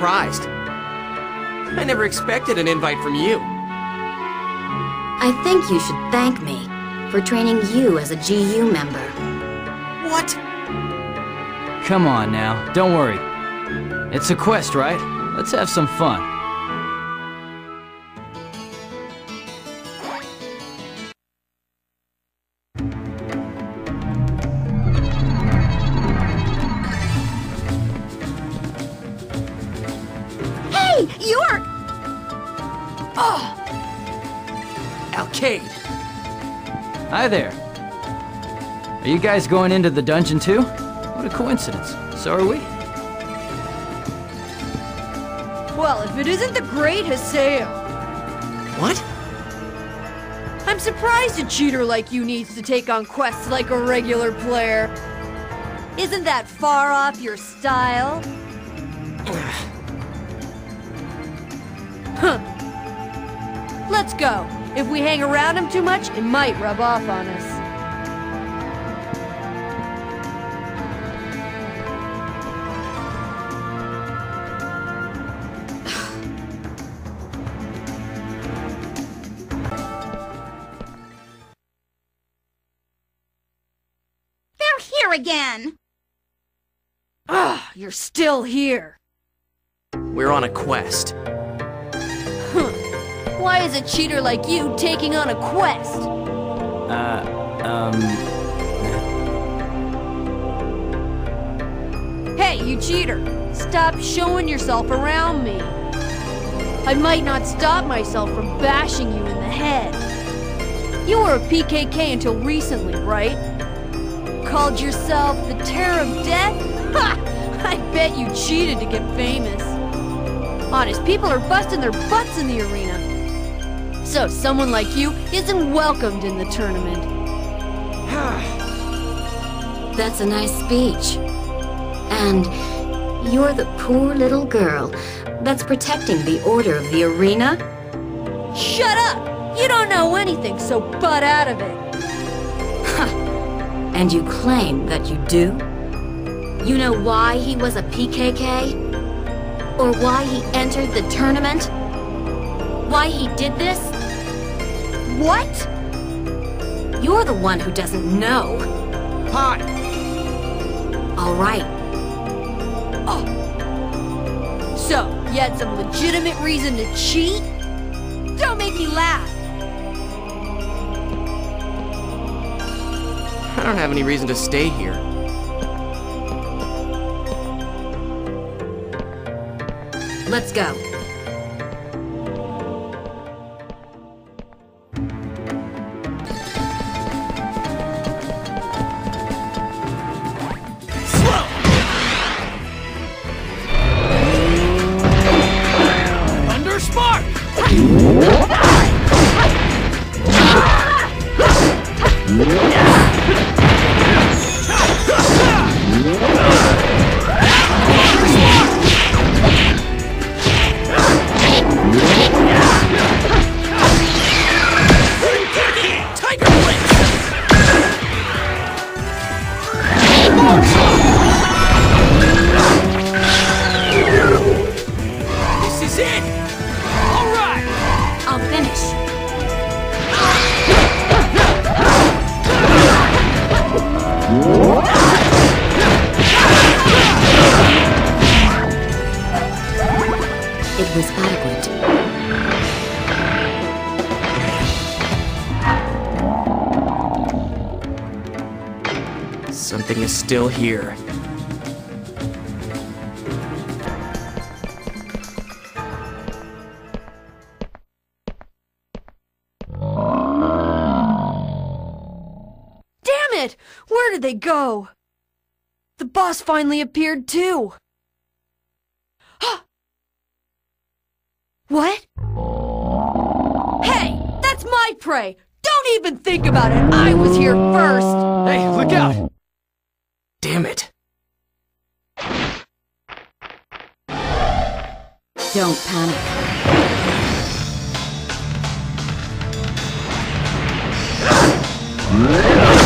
surprised. I never expected an invite from you. I think you should thank me for training you as a GU member. What? Come on now, don't worry. It's a quest, right? Let's have some fun. Hey, you're... Oh! Alkaid! Hi there. Are you guys going into the dungeon too? What a coincidence. So are we. Well, if it isn't the great Haseo. What? I'm surprised a cheater like you needs to take on quests like a regular player. Isn't that far off your style? Let's go. If we hang around him too much, it might rub off on us. They're here again. Ah, you're still here. We're on a quest. Why is a cheater like you taking on a quest? Uh, um... Hey, you cheater! Stop showing yourself around me. I might not stop myself from bashing you in the head. You were a PKK until recently, right? Called yourself the Terror of Death? Ha! I bet you cheated to get famous. Honest, people are busting their butts in the arena. So someone like you isn't welcomed in the tournament. That's a nice speech. And you're the poor little girl that's protecting the order of the arena? Shut up! You don't know anything, so butt out of it. And you claim that you do? You know why he was a PKK? Or why he entered the tournament? Why he did this? What? You're the one who doesn't know. Hi! All right, Oh. So, you had some legitimate reason to cheat? Don't make me laugh. I don't have any reason to stay here. let's go. Something is still here. Damn it! Where did they go? The boss finally appeared too. What? Hey, that's my prey! Don't even think about it! I was here first! Hey, look out! Damn it. Don't panic. Tiger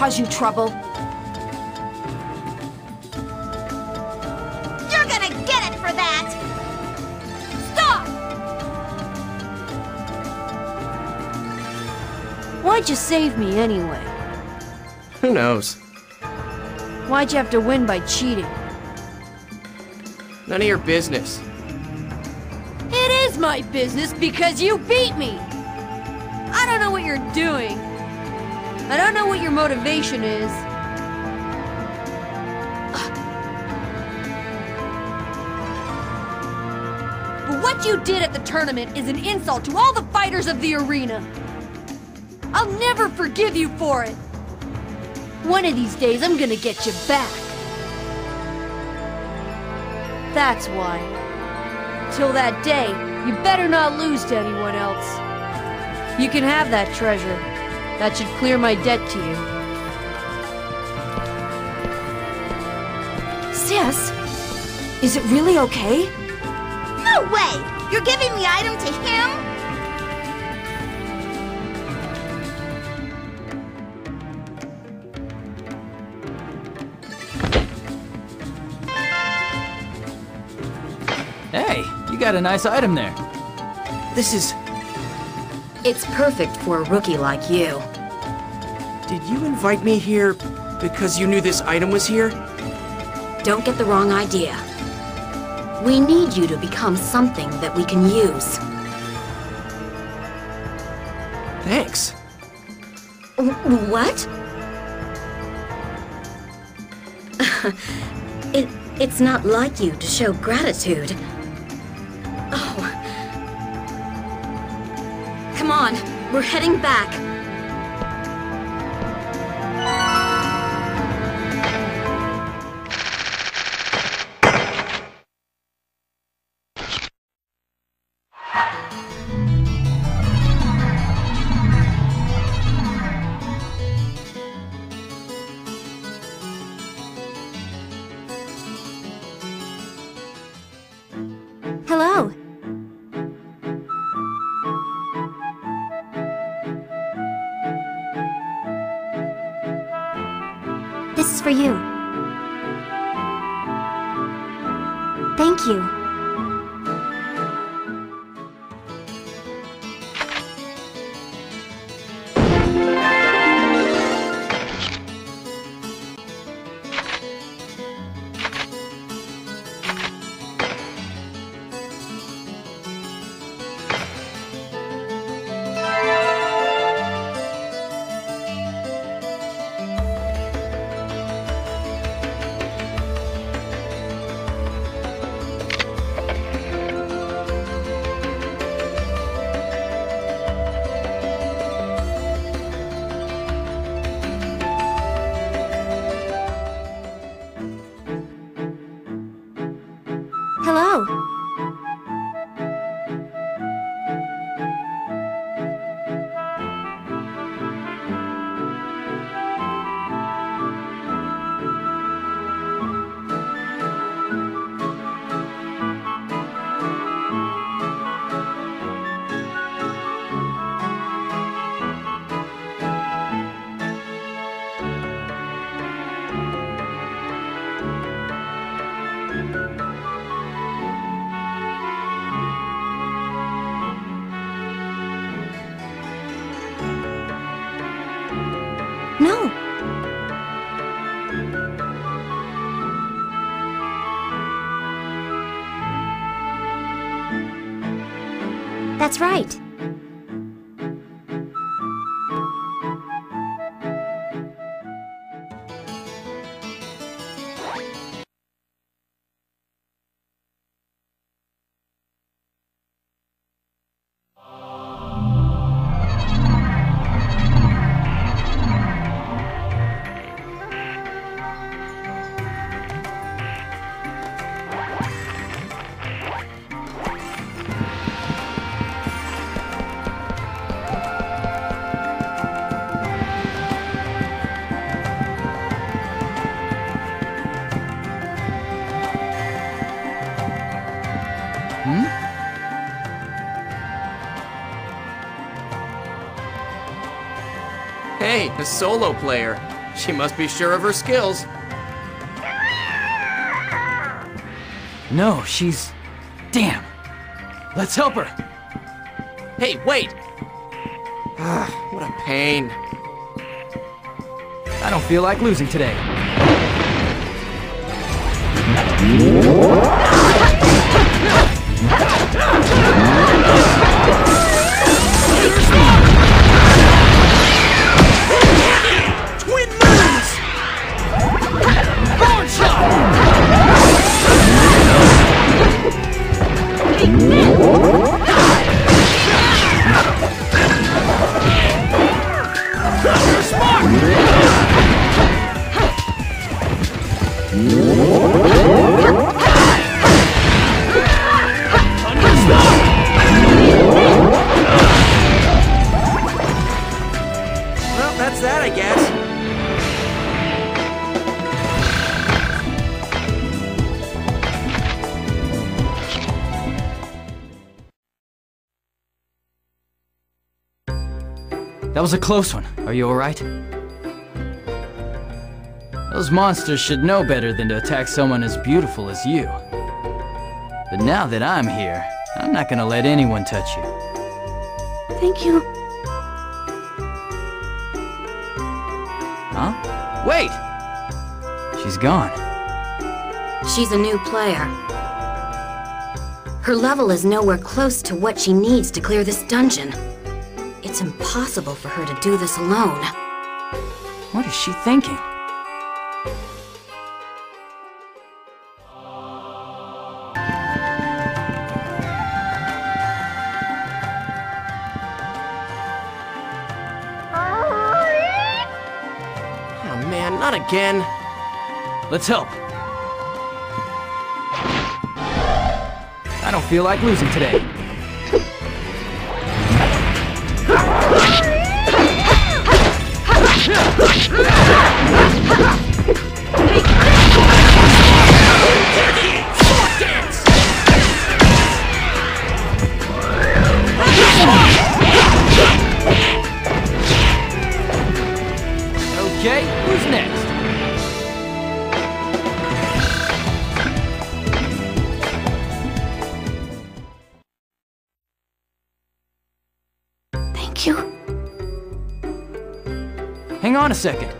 cause you trouble? You're gonna get it for that! Stop! Why'd you save me anyway? Who knows? Why'd you have to win by cheating? None of your business. It is my business because you beat me! I don't know what you're doing. I don't know what your motivation is. But what you did at the tournament is an insult to all the fighters of the arena. I'll never forgive you for it. One of these days, I'm gonna get you back. That's why. Till that day, you better not lose to anyone else. You can have that treasure. That should clear my debt to you. Sis? Is it really okay? No way! You're giving the item to him? Hey, you got a nice item there. This is. It's perfect for a rookie like you. Did you invite me here because you knew this item was here? Don't get the wrong idea. We need you to become something that we can use. Thanks. What? it it's not like you to show gratitude. Oh. Come on, we're heading back. Hello. This is for you. That's right. Hey, a solo player. She must be sure of her skills. No, she's... Damn. Let's help her. Hey, wait! Ah, what a pain. I don't feel like losing today. Well, That was a close one. Are you alright? Those monsters should know better than to attack someone as beautiful as you. But now that I'm here, I'm not gonna let anyone touch you. Thank you. Huh? Wait! She's gone. She's a new player. Her level is nowhere close to what she needs to clear this dungeon. It's impossible for her to do this alone. What is she thinking? Oh man, not again. Let's help. I don't feel like losing today. Okay, who's next? Thank you. Hang on a second.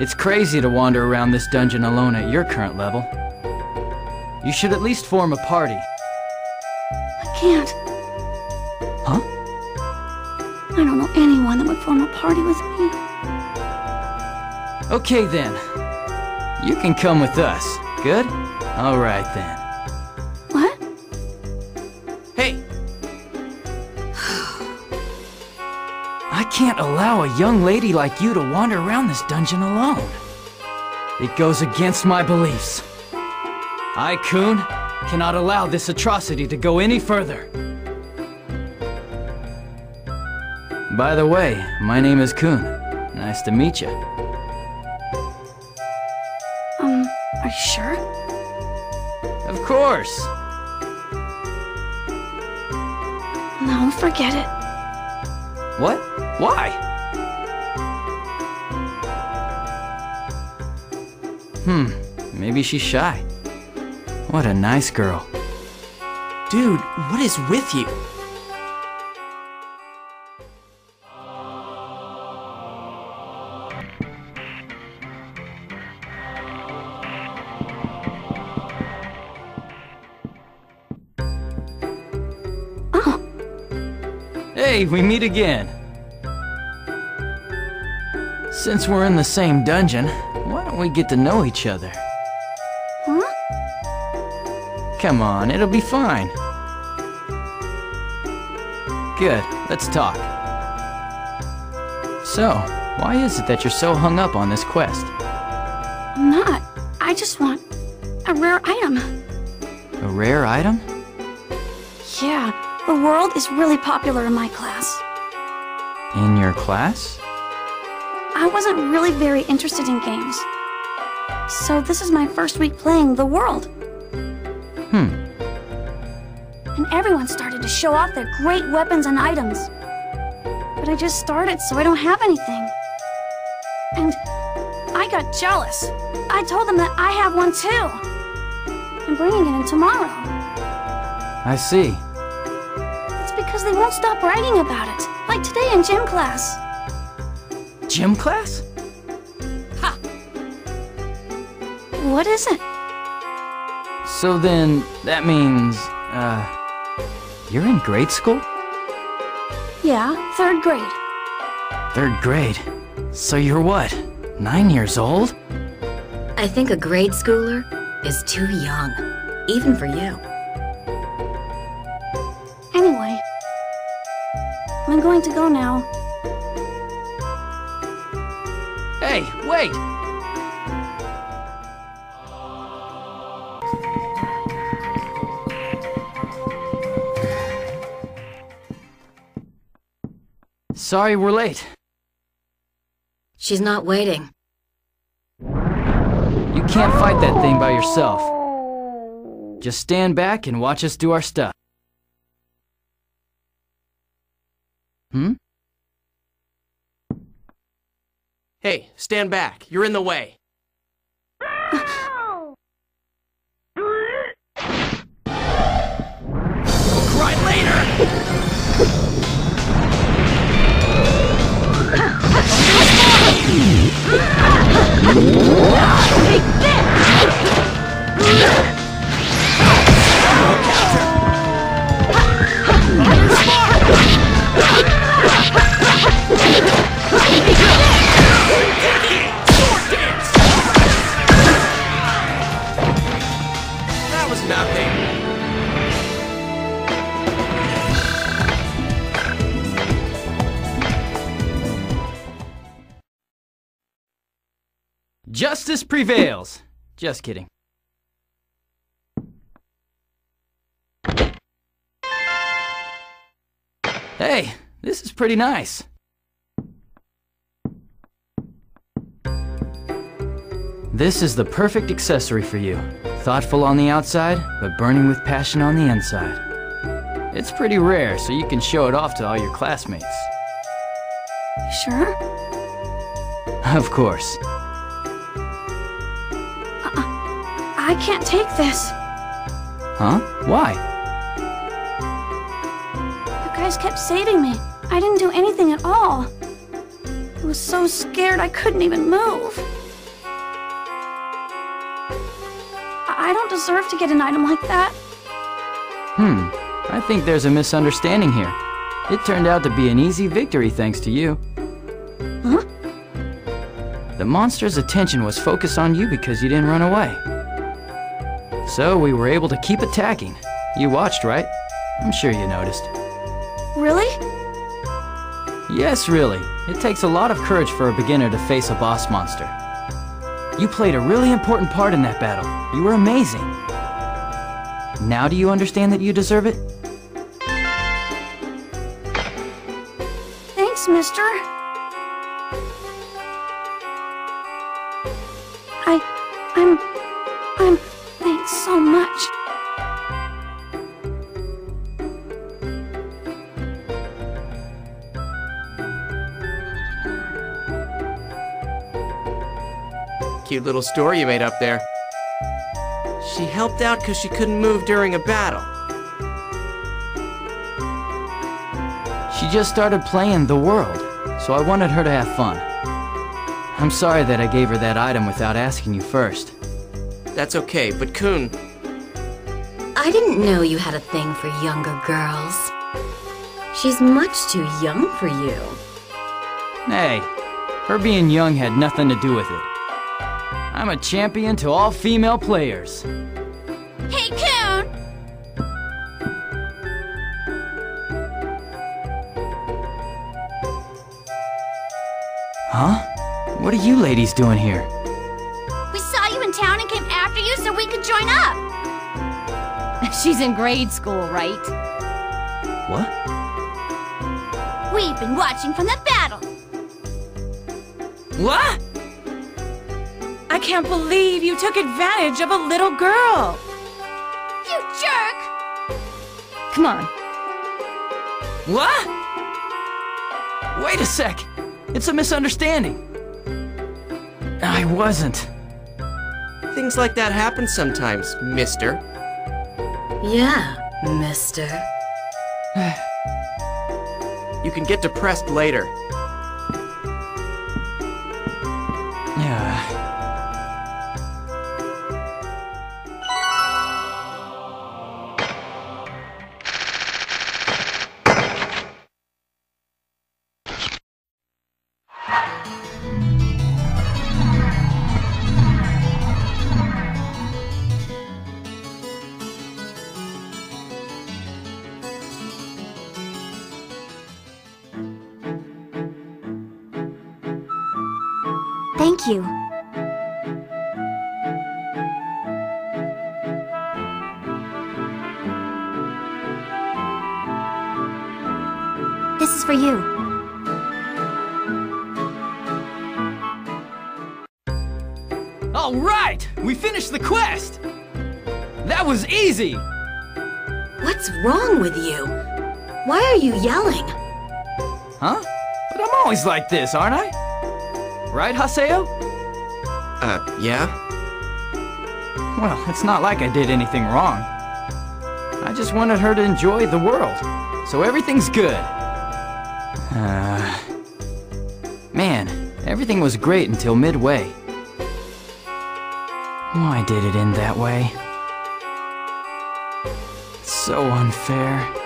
It's crazy to wander around this dungeon alone at your current level. You should at least form a party. I can't. Huh? I don't know anyone that would form a party with me. Okay then. You can come with us. Good? Alright then. Can't allow a young lady like you to wander around this dungeon alone. It goes against my beliefs. I, Kuhn, cannot allow this atrocity to go any further. By the way, my name is Kuhn. Nice to meet you. Um, are you sure? Of course. No, forget it. What? Why? Hmm, maybe she's shy. What a nice girl. dude, what is with you? Oh, Hey, we meet again. Since we're in the same dungeon, why don't we get to know each other? Huh? Come on, it'll be fine. Good, let's talk. So, why is it that you're so hung up on this quest? I'm not. I just want a rare item. A rare item? Yeah, the world is really popular in my class. In your class? I wasn't really very interested in games. So this is my first week playing the world. Hmm. And everyone started to show off their great weapons and items. But I just started, so I don't have anything. And I got jealous. I told them that I have one too. I'm bringing it in tomorrow. I see. It's because they won't stop writing about it. Like today in gym class. Gym class? Ha! What is it? So then, that means, uh, you're in grade school? Yeah, third grade. Third grade. So you're what? Nine years old? I think a grade schooler is too young, even for you. Anyway, I'm going to go now. Sorry we're late. She's not waiting. You can't fight that thing by yourself. Just stand back and watch us do our stuff. Hmm? Hey, stand back. You're in the way. Cry later! Justice prevails. Just kidding. Hey, this is pretty nice. This is the perfect accessory for you. Thoughtful on the outside, but burning with passion on the inside. It's pretty rare, so you can show it off to all your classmates. Sure? Of course. I can't take this. Huh? Why? You guys kept saving me. I didn't do anything at all. I was so scared I couldn't even move. I I don't deserve to get an item like that. Hmm, I think there's a misunderstanding here. It turned out to be an easy victory thanks to you. Huh? The monster's attention was focused on you because you didn't run away. So we were able to keep attacking. You watched, right? I'm sure you noticed. Really? Yes, really. It takes a lot of courage for a beginner to face a boss monster. You played a really important part in that battle. You were amazing. Now do you understand that you deserve it? Little story you made up there. She helped out because she couldn't move during a battle. She just started playing the world, so I wanted her to have fun. I'm sorry that I gave her that item without asking you first. That's okay, but Kuhn, I didn't know you had a thing for younger girls. She's much too young for you. Hey, her being young had nothing to do with it. I'm a champion to all female players. Hey, Kuhn! Huh? What are you ladies doing here? We saw you in town and came after you so we could join up. She's in grade school, right? What? We've been watching from the battle. What? I can't believe you took advantage of a little girl. You jerk! Come on. What? Wait a sec. It's a misunderstanding. I wasn't. Things like that happen sometimes, mister. Yeah, mister. You can get depressed later. Thank you. This is for you. All right! We finished the quest! That was easy! What's wrong with you? Why are you yelling? Huh? But I'm always like this, aren't I? Right, Haseo? Uh, yeah? Well, it's not like I did anything wrong. I just wanted her to enjoy the world, so everything's good. Uh, man, everything was great until midway. Why did it end that way? So unfair.